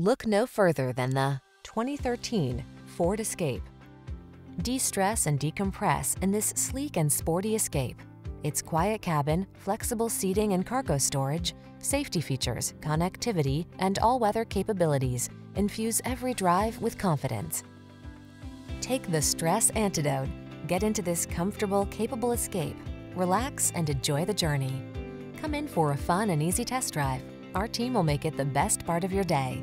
Look no further than the 2013 Ford Escape. De-stress and decompress in this sleek and sporty Escape. Its quiet cabin, flexible seating and cargo storage, safety features, connectivity, and all-weather capabilities infuse every drive with confidence. Take the stress antidote. Get into this comfortable, capable Escape. Relax and enjoy the journey. Come in for a fun and easy test drive. Our team will make it the best part of your day.